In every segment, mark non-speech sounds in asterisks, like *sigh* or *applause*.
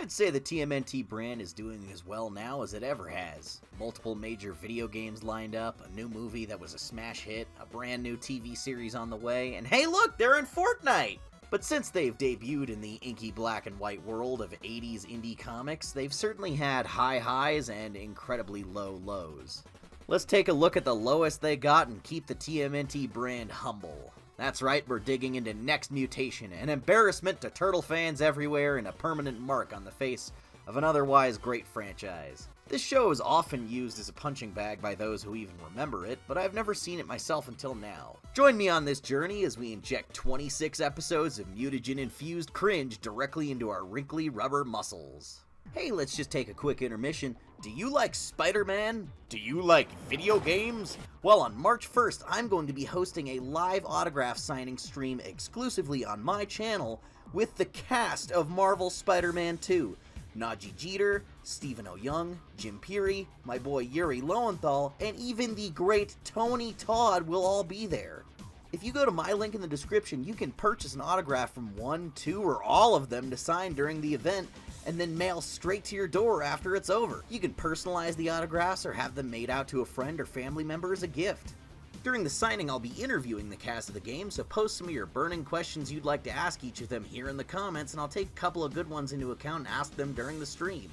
I'd say the TMNT brand is doing as well now as it ever has. Multiple major video games lined up, a new movie that was a smash hit, a brand new TV series on the way, and hey look, they're in Fortnite! But since they've debuted in the inky black and white world of 80s indie comics, they've certainly had high highs and incredibly low lows. Let's take a look at the lowest they got and keep the TMNT brand humble. That's right, we're digging into Next Mutation, an embarrassment to turtle fans everywhere and a permanent mark on the face of an otherwise great franchise. This show is often used as a punching bag by those who even remember it, but I've never seen it myself until now. Join me on this journey as we inject 26 episodes of mutagen-infused cringe directly into our wrinkly rubber muscles. Hey, let's just take a quick intermission. Do you like Spider Man? Do you like video games? Well, on March 1st, I'm going to be hosting a live autograph signing stream exclusively on my channel with the cast of Marvel Spider Man 2. Nadji Jeter, Stephen Oyoung, Jim Pirri, my boy Yuri Lowenthal, and even the great Tony Todd will all be there. If you go to my link in the description, you can purchase an autograph from one, two, or all of them to sign during the event, and then mail straight to your door after it's over. You can personalize the autographs or have them made out to a friend or family member as a gift. During the signing, I'll be interviewing the cast of the game, so post some of your burning questions you'd like to ask each of them here in the comments, and I'll take a couple of good ones into account and ask them during the stream.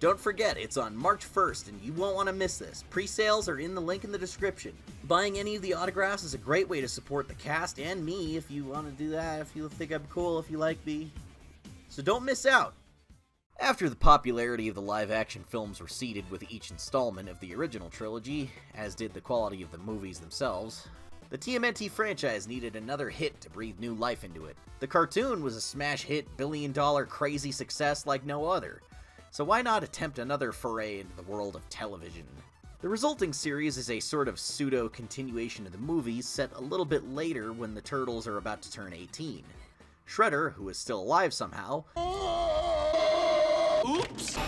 Don't forget, it's on March 1st, and you won't want to miss this. Pre-sales are in the link in the description. Buying any of the autographs is a great way to support the cast and me if you want to do that, if you think I'm cool, if you like me. So don't miss out! After the popularity of the live-action films receded with each installment of the original trilogy, as did the quality of the movies themselves, the TMNT franchise needed another hit to breathe new life into it. The cartoon was a smash hit, billion dollar crazy success like no other, so why not attempt another foray into the world of television? The resulting series is a sort of pseudo continuation of the movies set a little bit later when the Turtles are about to turn 18. Shredder, who is still alive somehow, Oops!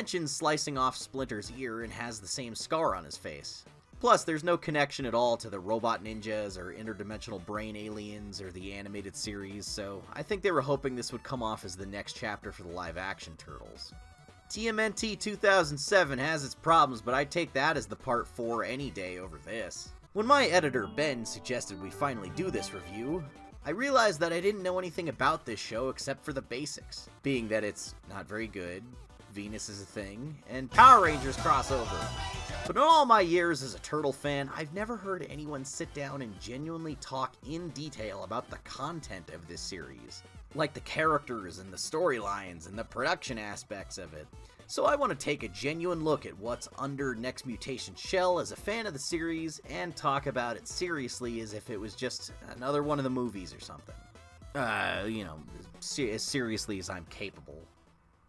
mentions slicing off Splinter's ear and has the same scar on his face. Plus, there's no connection at all to the robot ninjas or interdimensional brain aliens or the animated series, so I think they were hoping this would come off as the next chapter for the live action Turtles. TMNT 2007 has its problems, but I'd take that as the part 4 any day over this. When my editor Ben suggested we finally do this review, I realized that I didn't know anything about this show except for the basics, being that it's not very good, Venus is a thing, and Power Rangers crossover. But in all my years as a Turtle fan, I've never heard anyone sit down and genuinely talk in detail about the content of this series. Like the characters and the storylines and the production aspects of it. So I want to take a genuine look at what's under Next Mutation shell as a fan of the series and talk about it seriously as if it was just another one of the movies or something. Uh, you know, as seriously as I'm capable.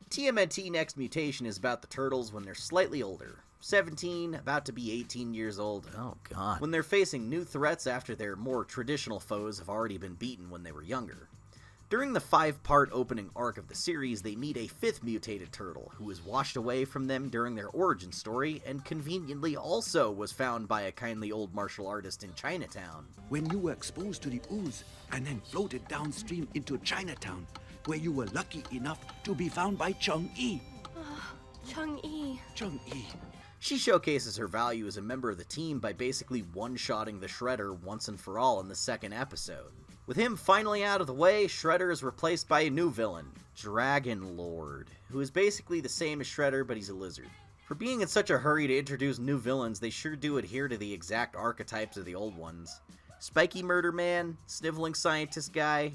TMNT Next Mutation is about the turtles when they're slightly older. 17, about to be 18 years old. Oh god. When they're facing new threats after their more traditional foes have already been beaten when they were younger. During the five part opening arc of the series, they meet a fifth mutated turtle who was washed away from them during their origin story and conveniently also was found by a kindly old martial artist in Chinatown. When you were exposed to the ooze and then floated downstream into Chinatown, where you were lucky enough to be found by Chung I. *sighs* Chung I. Chung I. She showcases her value as a member of the team by basically one shotting the Shredder once and for all in the second episode. With him finally out of the way, Shredder is replaced by a new villain, Dragon Lord, who is basically the same as Shredder, but he's a lizard. For being in such a hurry to introduce new villains, they sure do adhere to the exact archetypes of the old ones. Spiky Murder Man, Sniveling Scientist Guy,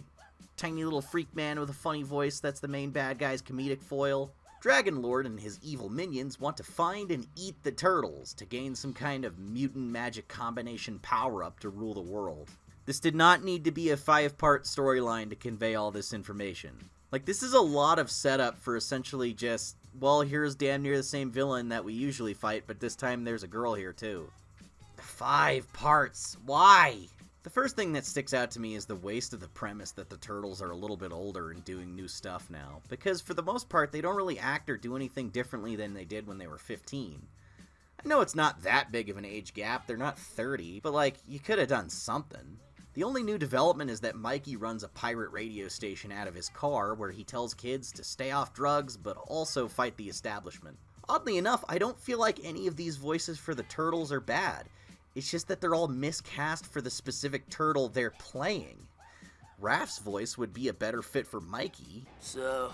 Tiny Little Freak Man with a funny voice that's the main bad guy's comedic foil. Dragon Lord and his evil minions want to find and eat the turtles to gain some kind of mutant magic combination power up to rule the world. This did not need to be a five part storyline to convey all this information. Like, this is a lot of setup for essentially just, well, here's damn near the same villain that we usually fight, but this time there's a girl here too. Five parts. Why? The first thing that sticks out to me is the waste of the premise that the turtles are a little bit older and doing new stuff now. Because for the most part, they don't really act or do anything differently than they did when they were 15. I know it's not that big of an age gap, they're not 30, but like, you could have done something. The only new development is that Mikey runs a pirate radio station out of his car where he tells kids to stay off drugs but also fight the establishment. Oddly enough, I don't feel like any of these voices for the turtles are bad. It's just that they're all miscast for the specific turtle they're playing. Raph's voice would be a better fit for Mikey. So,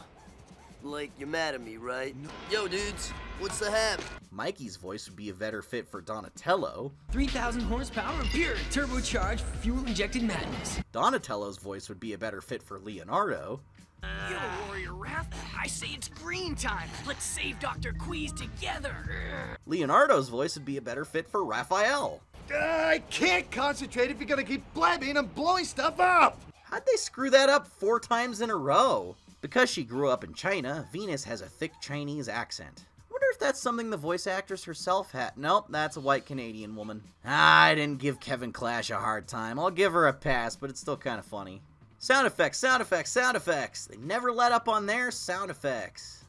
like, you're mad at me, right? Yo, dudes, what's the hap? Mikey's voice would be a better fit for Donatello. 3,000 horsepower of pure turbocharged fuel injected madness. Donatello's voice would be a better fit for Leonardo. Yo, Warrior Raph, I say it's green time. Let's save Dr. Quease together. Leonardo's voice would be a better fit for Raphael. I can't concentrate if you're gonna keep blabbing and blowing stuff up! How'd they screw that up four times in a row? Because she grew up in China, Venus has a thick Chinese accent. Wonder if that's something the voice actress herself had. Nope, that's a white Canadian woman. Ah, I didn't give Kevin Clash a hard time. I'll give her a pass, but it's still kind of funny. Sound effects, sound effects, sound effects. They never let up on their sound effects.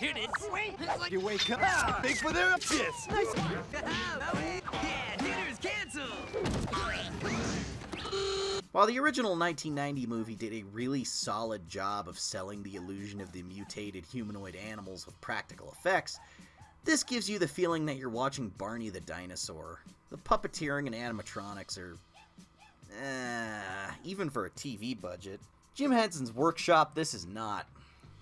Hit it. You wake up, big for their piss! yeah, While the original 1990 movie did a really solid job of selling the illusion of the mutated humanoid animals with practical effects, this gives you the feeling that you're watching Barney the dinosaur. The puppeteering and animatronics are. Uh, even for a TV budget. Jim Henson's workshop, this is not.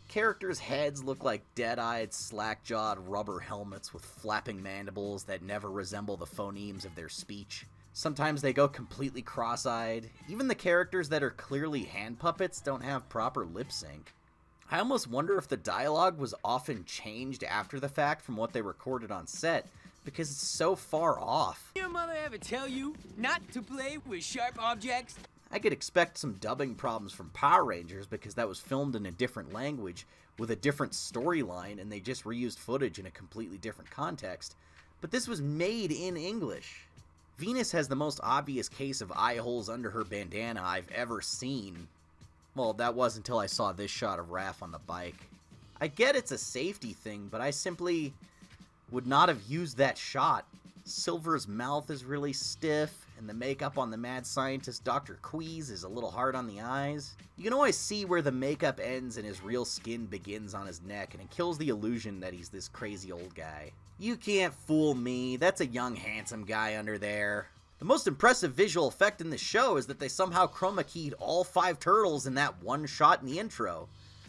Characters' heads look like dead eyed, slack jawed rubber helmets with flapping mandibles that never resemble the phonemes of their speech. Sometimes they go completely cross eyed. Even the characters that are clearly hand puppets don't have proper lip sync. I almost wonder if the dialogue was often changed after the fact from what they recorded on set, because it's so far off. Your mother ever tell you not to play with sharp objects? I could expect some dubbing problems from Power Rangers because that was filmed in a different language with a different storyline and they just reused footage in a completely different context. But this was made in English. Venus has the most obvious case of eye holes under her bandana I've ever seen. Well, that was until I saw this shot of Raph on the bike. I get it's a safety thing, but I simply would not have used that shot. Silver's mouth is really stiff, and the makeup on the mad scientist Dr. Quease is a little hard on the eyes. You can always see where the makeup ends and his real skin begins on his neck, and it kills the illusion that he's this crazy old guy. You can't fool me, that's a young, handsome guy under there. The most impressive visual effect in the show is that they somehow chroma keyed all five turtles in that one shot in the intro.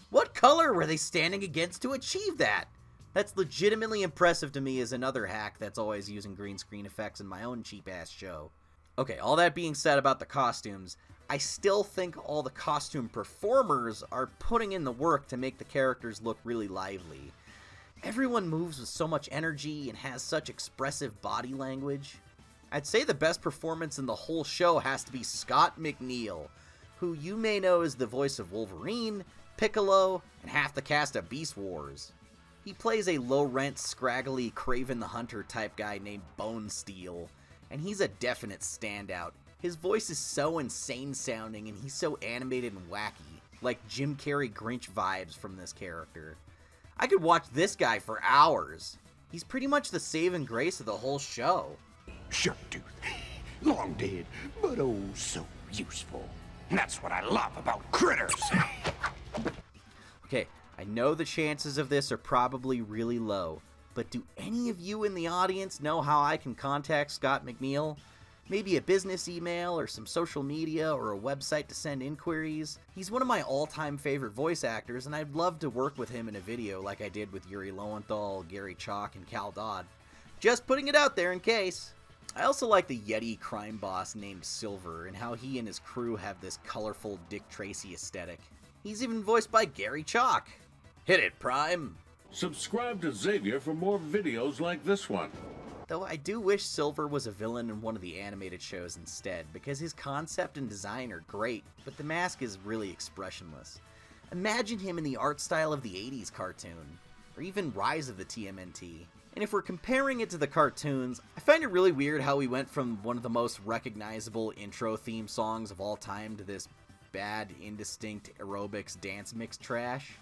What color were they standing against to achieve that? That's legitimately impressive to me as another hack that's always using green screen effects in my own cheap ass show. Okay, all that being said about the costumes, I still think all the costume performers are putting in the work to make the characters look really lively. Everyone moves with so much energy and has such expressive body language. I'd say the best performance in the whole show has to be Scott McNeil, who you may know as the voice of Wolverine, Piccolo, and half the cast of Beast Wars. He plays a low rent, scraggly Kraven the Hunter type guy named Bone Steel, and he's a definite standout. His voice is so insane sounding and he's so animated and wacky, like Jim Carrey Grinch vibes from this character. I could watch this guy for hours. He's pretty much the saving grace of the whole show. Sharktooth. *laughs* Long dead, but oh so useful. That's what I love about critters. *laughs* Okay, I know the chances of this are probably really low, but do any of you in the audience know how I can contact Scott McNeil? Maybe a business email or some social media or a website to send inquiries? He's one of my all time favorite voice actors, and I'd love to work with him in a video like I did with Yuri Lowenthal, Gary Chalk, and Cal Dodd. Just putting it out there in case. I also like the Yeti crime boss named Silver and how he and his crew have this colorful Dick Tracy aesthetic. He's even voiced by Gary Chalk. Hit it, Prime! Subscribe to Xavier for more videos like this one. Though I do wish Silver was a villain in one of the animated shows instead, because his concept and design are great, but the mask is really expressionless. Imagine him in the art style of the 80s cartoon, or even Rise of the TMNT. And if we're comparing it to the cartoons, I find it really weird how we went from one of the most recognizable intro theme songs of all time to this bad, indistinct aerobics dance mix trash.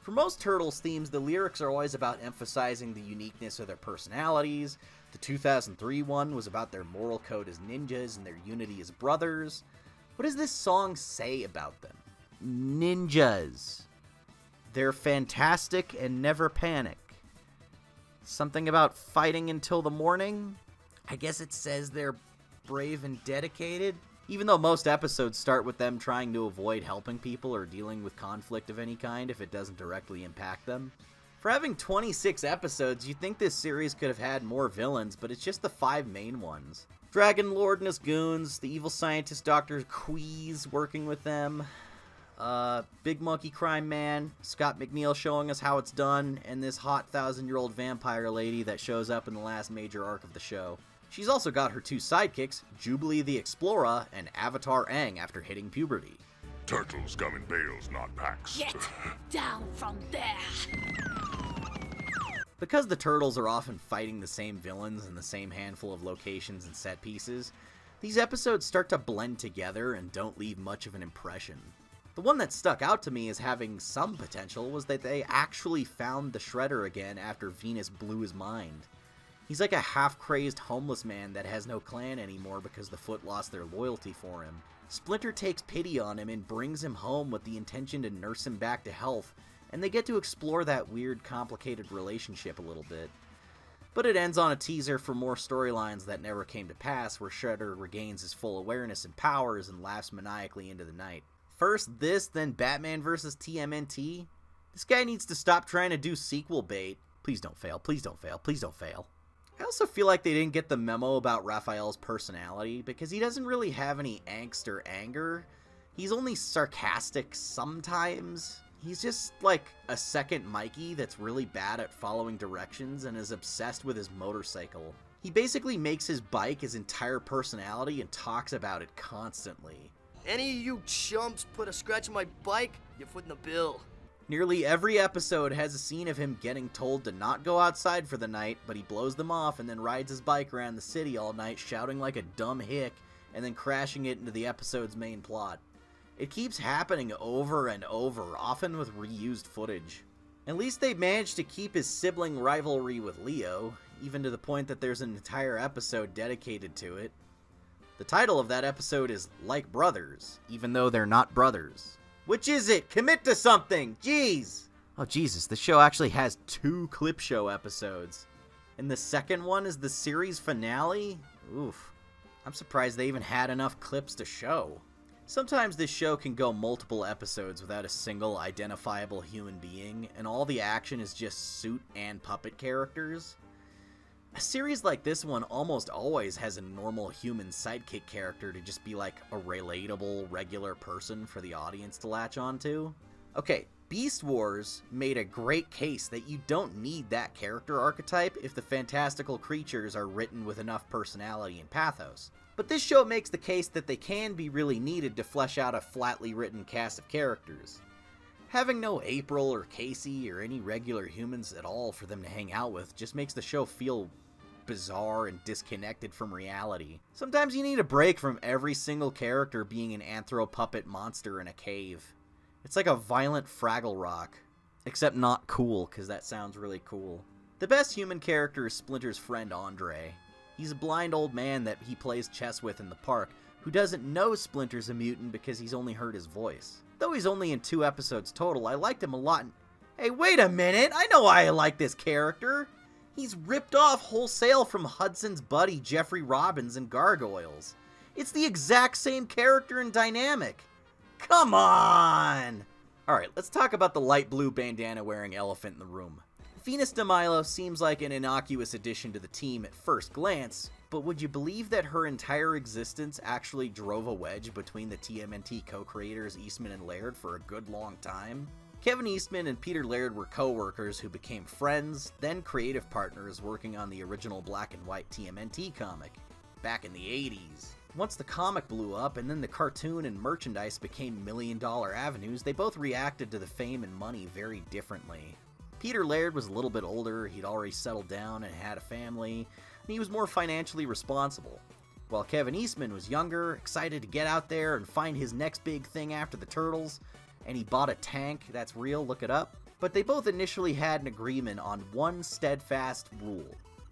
For most Turtles themes, the lyrics are always about emphasizing the uniqueness of their personalities. The 2003 one was about their moral code as ninjas and their unity as brothers. What does this song say about them? Ninjas. They're fantastic and never panic. Something about fighting until the morning? I guess it says they're brave and dedicated. Even though most episodes start with them trying to avoid helping people or dealing with conflict of any kind if it doesn't directly impact them. For having 26 episodes, you'd think this series could have had more villains, but it's just the five main ones. Dragon Lord and his goons, the evil scientist Dr. Quease working with them, uh, Big Monkey Crime Man, Scott McNeil showing us how it's done, and this hot thousand year old vampire lady that shows up in the last major arc of the show. She's also got her two sidekicks, Jubilee the Explorer and Avatar Aang after hitting puberty. Turtles come in bales, not packs. Get down from there! Because the Turtles are often fighting the same villains in the same handful of locations and set pieces, these episodes start to blend together and don't leave much of an impression. The one that stuck out to me as having some potential was that they actually found the Shredder again after Venus blew his mind. He's like a half crazed homeless man that has no clan anymore because the Foot lost their loyalty for him. Splinter takes pity on him and brings him home with the intention to nurse him back to health, and they get to explore that weird, complicated relationship a little bit. But it ends on a teaser for more storylines that never came to pass, where Shredder regains his full awareness and powers and laughs maniacally into the night. First this, then Batman vs. TMNT? This guy needs to stop trying to do sequel bait. Please don't fail, please don't fail, please don't fail. I also feel like they didn't get the memo about Raphael's personality because he doesn't really have any angst or anger. He's only sarcastic sometimes. He's just like a second Mikey that's really bad at following directions and is obsessed with his motorcycle. He basically makes his bike his entire personality and talks about it constantly. Any of you chumps put a scratch on my bike, you're footing the bill. Nearly every episode has a scene of him getting told to not go outside for the night, but he blows them off and then rides his bike around the city all night shouting like a dumb hick and then crashing it into the episode's main plot. It keeps happening over and over, often with reused footage. At least they managed to keep his sibling rivalry with Leo, even to the point that there's an entire episode dedicated to it. The title of that episode is Like Brothers, even though they're not brothers. Which is it? Commit to something! Jeez! Oh, Jesus, the show actually has two clip show episodes. And the second one is the series finale? Oof. I'm surprised they even had enough clips to show. Sometimes this show can go multiple episodes without a single identifiable human being, and all the action is just suit and puppet characters. A series like this one almost always has a normal human sidekick character to just be like a relatable, regular person for the audience to latch onto. Okay, Beast Wars made a great case that you don't need that character archetype if the fantastical creatures are written with enough personality and pathos. But this show makes the case that they can be really needed to flesh out a flatly written cast of characters. Having no April or Casey or any regular humans at all for them to hang out with just makes the show feel bizarre and disconnected from reality. Sometimes you need a break from every single character being an anthro-puppet monster in a cave. It's like a violent Fraggle Rock. Except not cool, because that sounds really cool. The best human character is Splinter's friend Andre. He's a blind old man that he plays chess with in the park, who doesn't know Splinter's a mutant because he's only heard his voice. Though he's only in two episodes total, I liked him a lot. Hey, wait a minute! I know why I like this character! He's ripped off wholesale from Hudson's buddy Jeffrey Robbins and Gargoyles. It's the exact same character and dynamic. Come on! Alright, let's talk about the light blue bandana wearing elephant in the room. Venus de Milo seems like an innocuous addition to the team at first glance, but would you believe that her entire existence actually drove a wedge between the TMNT co-creators Eastman and Laird for a good long time? Kevin Eastman and Peter Laird were co-workers who became friends, then creative partners working on the original black and white TMNT comic, back in the 80s. Once the comic blew up and then the cartoon and merchandise became million dollar avenues, they both reacted to the fame and money very differently. Peter Laird was a little bit older, he'd already settled down and had a family, and he was more financially responsible. While Kevin Eastman was younger, excited to get out there and find his next big thing after the Turtles, and he bought a tank that's real, look it up. But they both initially had an agreement on one steadfast rule.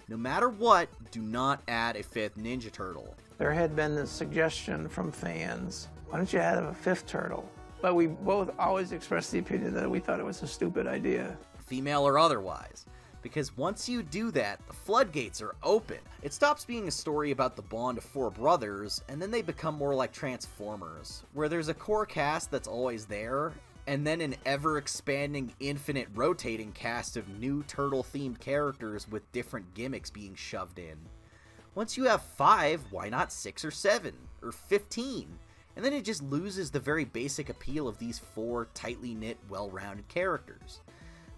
No matter what, do not add a fifth Ninja Turtle. There had been this suggestion from fans why don't you add a fifth turtle? But we both always expressed the opinion that we thought it was a stupid idea. Female or otherwise. Because once you do that, the floodgates are open. It stops being a story about the bond of four brothers, and then they become more like Transformers, where there's a core cast that's always there, and then an ever expanding, infinite rotating cast of new turtle themed characters with different gimmicks being shoved in. Once you have five, why not six or seven? Or 15? And then it just loses the very basic appeal of these four tightly knit, well rounded characters.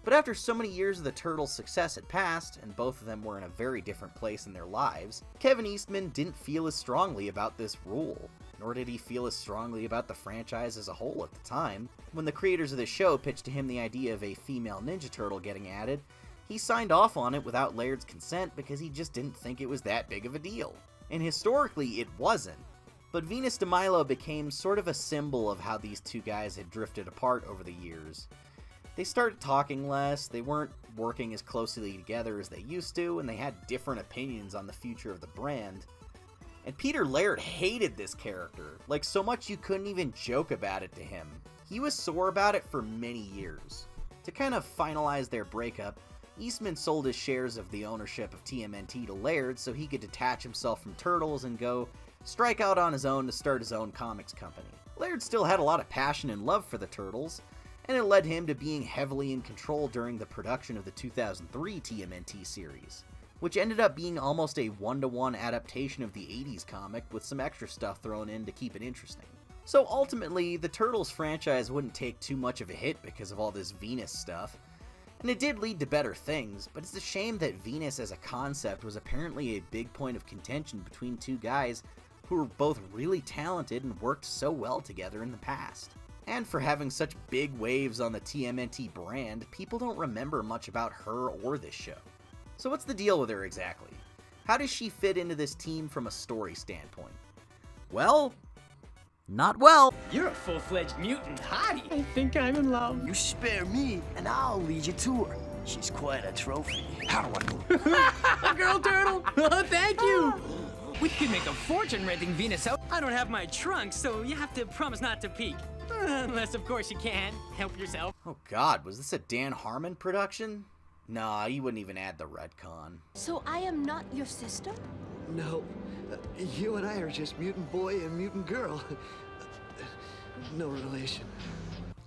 But after so many years of the Turtles' success had passed, and both of them were in a very different place in their lives, Kevin Eastman didn't feel as strongly about this rule. Nor did he feel as strongly about the franchise as a whole at the time. When the creators of the show pitched to him the idea of a female Ninja Turtle getting added, he signed off on it without Laird's consent because he just didn't think it was that big of a deal. And historically, it wasn't. But Venus de Milo became sort of a symbol of how these two guys had drifted apart over the years. They started talking less, they weren't working as closely together as they used to, and they had different opinions on the future of the brand. And Peter Laird hated this character, like so much you couldn't even joke about it to him. He was sore about it for many years. To kind of finalize their breakup, Eastman sold his shares of the ownership of TMNT to Laird so he could detach himself from Turtles and go strike out on his own to start his own comics company. Laird still had a lot of passion and love for the Turtles, and it led him to being heavily in control during the production of the 2003 TMNT series, which ended up being almost a one to one adaptation of the 80s comic with some extra stuff thrown in to keep it interesting. So ultimately, the Turtles franchise wouldn't take too much of a hit because of all this Venus stuff, and it did lead to better things, but it's a shame that Venus as a concept was apparently a big point of contention between two guys who were both really talented and worked so well together in the past. And for having such big waves on the TMNT brand, people don't remember much about her or this show. So what's the deal with her exactly? How does she fit into this team from a story standpoint? Well, not well. You're a full-fledged mutant hottie. I think I'm in love. You spare me, and I'll lead you to her. She's quite a trophy. How do I know? *laughs* a girl turtle. *laughs* Oh, thank you. Ah. We could make a fortune renting Venus out. I don't have my trunk, so you have to promise not to peek. *laughs* Unless, of course, you can. Help yourself. Oh god, was this a Dan Harmon production? Nah, you wouldn't even add the retcon. So I am not your sister? No. Uh, you and I are just mutant boy and mutant girl. no relation.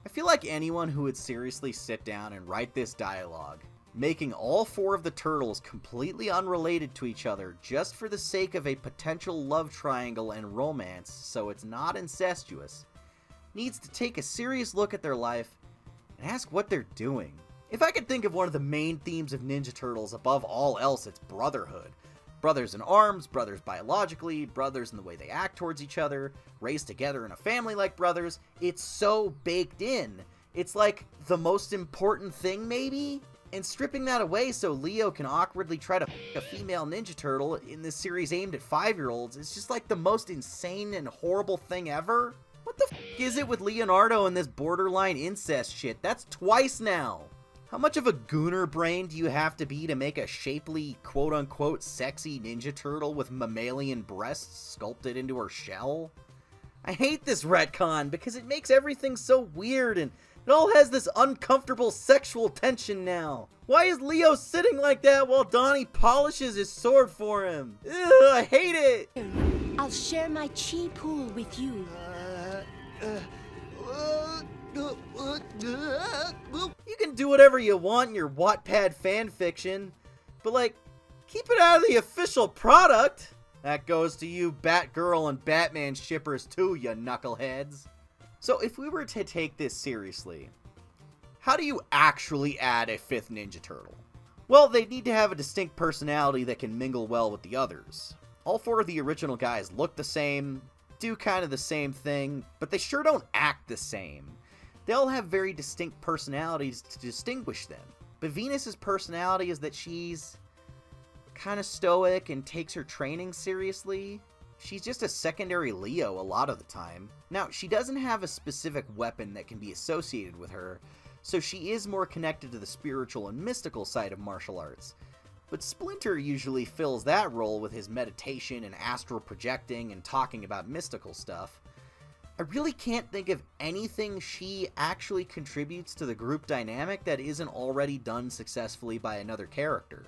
I feel like anyone who would seriously sit down and write this dialogue, making all four of the turtles completely unrelated to each other just for the sake of a potential love triangle and romance so it's not incestuous, needs to take a serious look at their life and ask what they're doing. If I could think of one of the main themes of Ninja Turtles above all else, it's brotherhood. Brothers in arms, brothers biologically, brothers in the way they act towards each other, raised together in a family like brothers. It's so baked in. It's like the most important thing, maybe? And stripping that away so Leo can awkwardly try to a female Ninja Turtle in this series aimed at five year olds is just like the most insane and horrible thing ever. What the f is it with Leonardo and this borderline incest shit? That's twice now. How much of a gooner brain do you have to be to make a shapely, quote unquote, sexy Ninja Turtle with mammalian breasts sculpted into her shell? I hate this retcon because it makes everything so weird and it all has this uncomfortable sexual tension now. Why is Leo sitting like that while Donnie polishes his sword for him? Ugh, I hate it! I'll share my chi pool with you. You can do whatever you want in your Wattpad fanfiction, but like, keep it out of the official product. That goes to you Batgirl and Batman shippers too, you knuckleheads. So if we were to take this seriously, how do you actually add a fifth Ninja Turtle? Well, they need to have a distinct personality that can mingle well with the others. All four of the original guys look the same, do kind of the same thing, but they sure don't act the same. They all have very distinct personalities to distinguish them. But Venus's personality is that she's kind of stoic and takes her training seriously. She's just a secondary Leo a lot of the time. Now, she doesn't have a specific weapon that can be associated with her, so she is more connected to the spiritual and mystical side of martial arts. But Splinter usually fills that role with his meditation and astral projecting and talking about mystical stuff. I really can't think of anything she actually contributes to the group dynamic that isn't already done successfully by another character.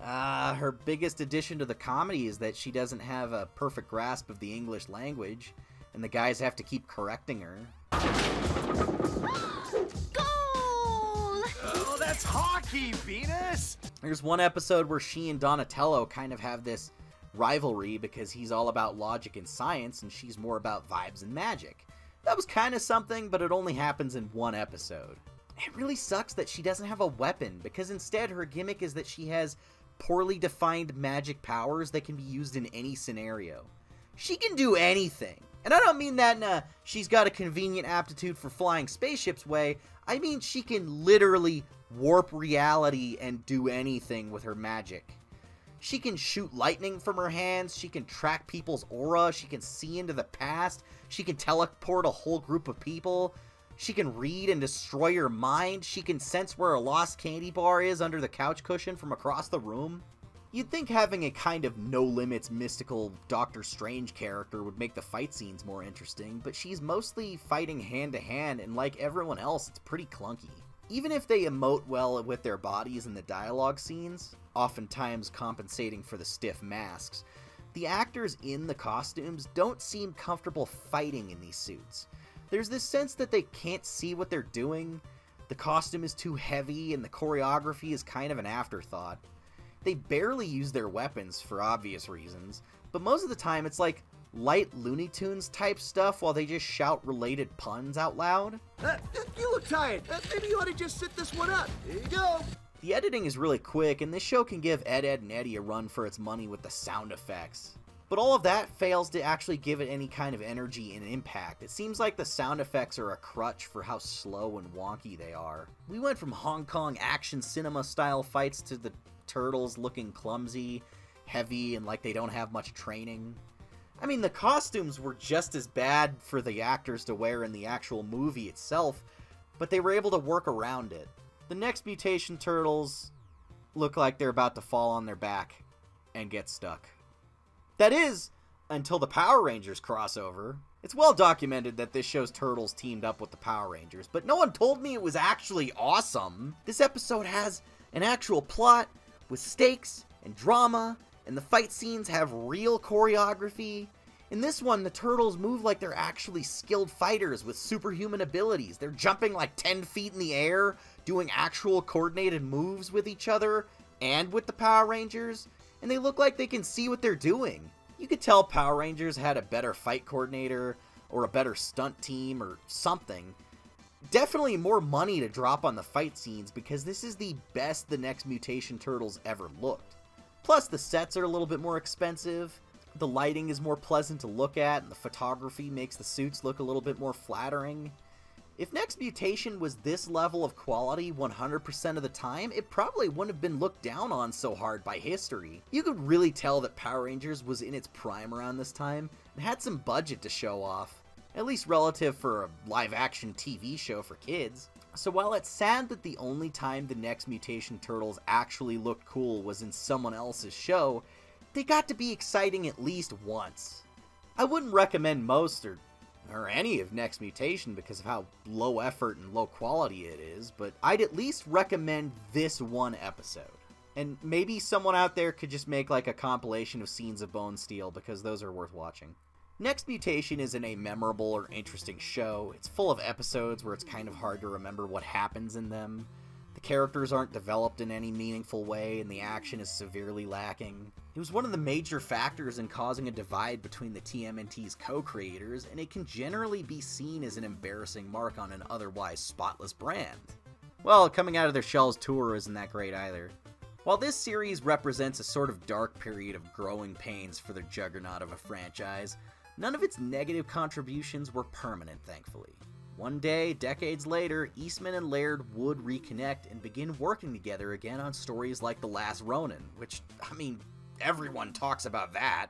Uh, her biggest addition to the comedy is that she doesn't have a perfect grasp of the English language, and the guys have to keep correcting her. That's hockey, Venus! There's one episode where she and Donatello kind of have this rivalry because he's all about logic and science and she's more about vibes and magic. That was kind of something, but it only happens in one episode. It really sucks that she doesn't have a weapon because instead her gimmick is that she has poorly defined magic powers that can be used in any scenario. She can do anything. And I don't mean that in a she's got a convenient aptitude for flying spaceships way. I mean she can literally warp reality and do anything with her magic. She can shoot lightning from her hands, she can track people's aura, she can see into the past, she can teleport a whole group of people, she can read and destroy your mind, she can sense where a lost candy bar is under the couch cushion from across the room. You'd think having a kind of no limits mystical Doctor Strange character would make the fight scenes more interesting, but she's mostly fighting hand to hand, and like everyone else, it's pretty clunky. Even if they emote well with their bodies in the dialogue scenes, oftentimes compensating for the stiff masks, the actors in the costumes don't seem comfortable fighting in these suits. There's this sense that they can't see what they're doing, the costume is too heavy, and the choreography is kind of an afterthought. They barely use their weapons for obvious reasons, but most of the time it's like light Looney Tunes type stuff while they just shout related puns out loud. Uh, you look tired. Uh, maybe you ought to just sit this one out. Here you go. The editing is really quick, and this show can give Ed, Edd n Eddy a run for its money with the sound effects. But all of that fails to actually give it any kind of energy and impact. It seems like the sound effects are a crutch for how slow and wonky they are. We went from Hong Kong action cinema style fights to the turtles looking clumsy, heavy, and like they don't have much training. I mean, the costumes were just as bad for the actors to wear in the actual movie itself, but they were able to work around it. The next mutation turtles look like they're about to fall on their back and get stuck. That is, until the Power Rangers crossover. It's well documented that this show's turtles teamed up with the Power Rangers, but no one told me it was actually awesome. This episode has an actual plot with stakes and drama, and the fight scenes have real choreography. In this one, the turtles move like they're actually skilled fighters with superhuman abilities. They're jumping like 10 feet in the air, doing actual coordinated moves with each other and with the Power Rangers, and they look like they can see what they're doing. You could tell Power Rangers had a better fight coordinator or a better stunt team or something. Definitely more money to drop on the fight scenes because this is the best the next Mutation Turtles ever looked. Plus, the sets are a little bit more expensive, the lighting is more pleasant to look at, and the photography makes the suits look a little bit more flattering. If Next Mutation was this level of quality 100% of the time, it probably wouldn't have been looked down on so hard by history. You could really tell that Power Rangers was in its prime around this time and had some budget to show off, at least relative for a live action TV show for kids. So while it's sad that the only time the Next Mutation Turtles actually looked cool was in someone else's show, they got to be exciting at least once. I wouldn't recommend most or or any of Next Mutation because of how low effort and low quality it is, but I'd at least recommend this one episode. And maybe someone out there could just make like a compilation of scenes of Bone Steel because those are worth watching. Next Mutation isn't a memorable or interesting show. It's full of episodes where it's kind of hard to remember what happens in them. The characters aren't developed in any meaningful way, and the action is severely lacking. It was one of the major factors in causing a divide between the TMNT's co creators, and it can generally be seen as an embarrassing mark on an otherwise spotless brand. Well, coming out of their Shells tour isn't that great either. While this series represents a sort of dark period of growing pains for the juggernaut of a franchise, none of its negative contributions were permanent, thankfully. One day, decades later, Eastman and Laird would reconnect and begin working together again on stories like The Last Ronin, which, I mean, everyone talks about that.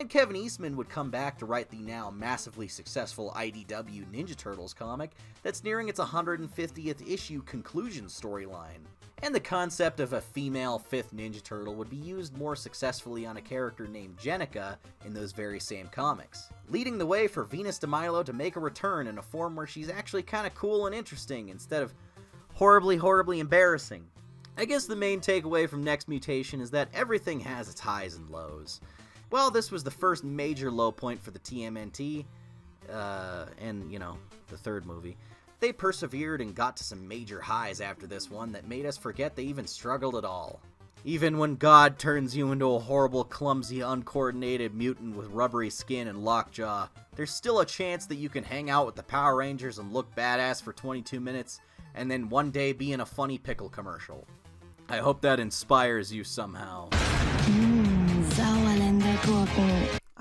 And Kevin Eastman would come back to write the now massively successful IDW Ninja Turtles comic that's nearing its 150th issue conclusion storyline. And the concept of a female fifth Ninja Turtle would be used more successfully on a character named Jennika in those very same comics, leading the way for Venus de Milo to make a return in a form where she's actually kind of cool and interesting instead of horribly, horribly embarrassing. I guess the main takeaway from Next Mutation is that everything has its highs and lows. Well, this was the first major low point for the TMNT, uh, and, you know, the third movie. They persevered and got to some major highs after this one that made us forget they even struggled at all. Even when God turns you into a horrible, clumsy, uncoordinated mutant with rubbery skin and lockjaw, there's still a chance that you can hang out with the Power Rangers and look badass for 22 minutes, and then one day be in a funny pickle commercial. I hope that inspires you somehow.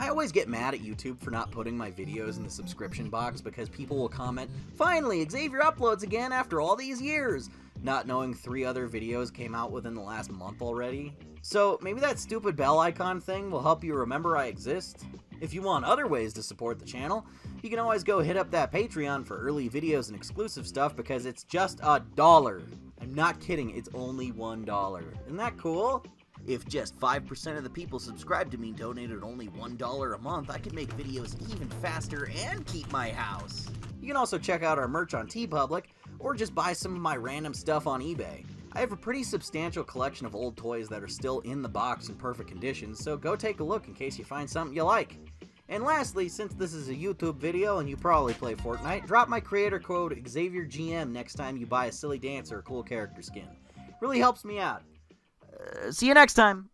I always get mad at YouTube for not putting my videos in the subscription box because people will comment, Finally, Xavier uploads again after all these years! Not knowing three other videos came out within the last month already. So maybe that stupid bell icon thing will help you remember I exist? If you want other ways to support the channel, you can always go hit up that Patreon for early videos and exclusive stuff because it's just a dollar. I'm not kidding, it's only one dollar. Isn't that cool? If just 5% of the people subscribed to me donated only $1 a month, I could make videos even faster and keep my house. You can also check out our merch on TeePublic, or just buy some of my random stuff on eBay. I have a pretty substantial collection of old toys that are still in the box in perfect condition, so go take a look in case you find something you like. And lastly, since this is a YouTube video and you probably play Fortnite, drop my creator code XavierGM next time you buy a silly dance or a cool character skin. Really helps me out. See you next time.